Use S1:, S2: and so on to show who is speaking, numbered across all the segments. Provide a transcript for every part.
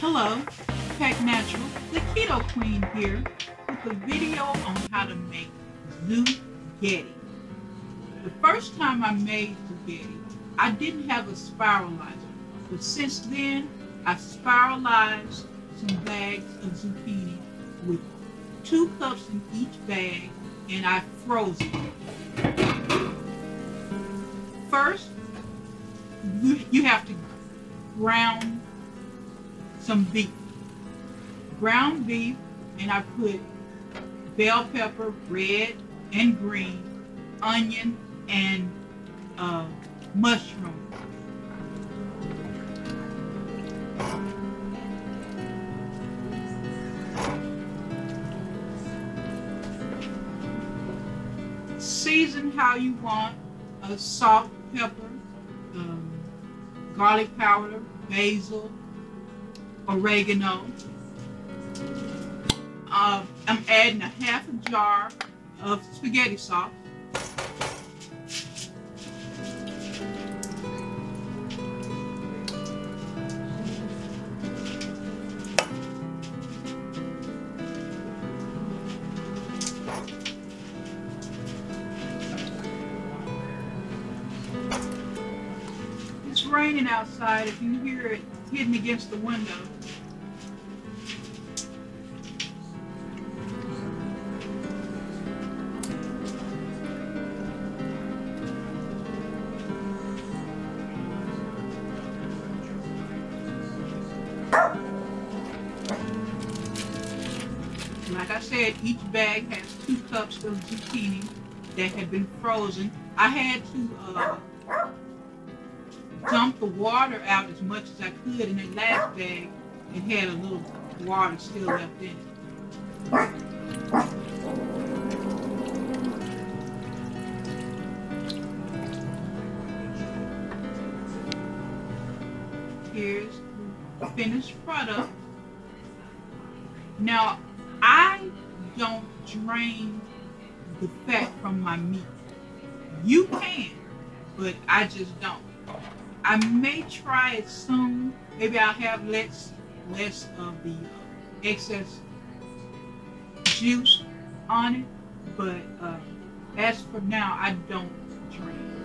S1: Hello, Pak Natural, the Keto Queen here with a video on how to make zughetti. The first time I made zughetti, I didn't have a spiralizer, but since then I spiralized some bags of zucchini with two cups in each bag and I froze it. First, you have to ground some beef. Ground beef, and I put bell pepper, red and green, onion, and uh, mushroom. Season how you want, a salt, pepper, um, garlic powder, basil, oregano. Uh, I'm adding a half a jar of spaghetti sauce. It's raining outside if you hear it hitting against the window. Like I said, each bag has two cups of zucchini that had been frozen. I had to uh, dump the water out as much as I could in that last bag. It had a little water still left in it. Here's the finished product. Now, I don't drain the fat from my meat. You can, but I just don't. I may try it soon. Maybe I'll have less less of the uh, excess juice on it. But uh, as for now, I don't drain.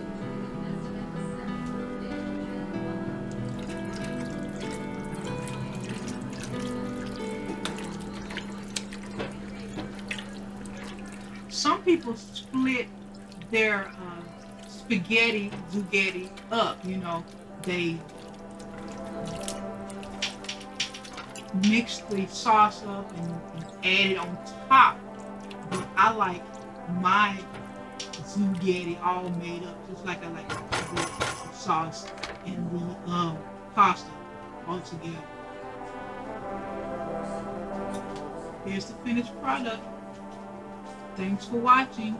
S1: Some people split their uh, spaghetti zughetti up. You know, they mix the sauce up and, and add it on top. But I like my zughetti all made up, just like I like the sauce and the um, pasta all together. Here's the finished product. Thanks for watching.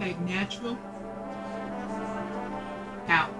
S1: Pak Natural out.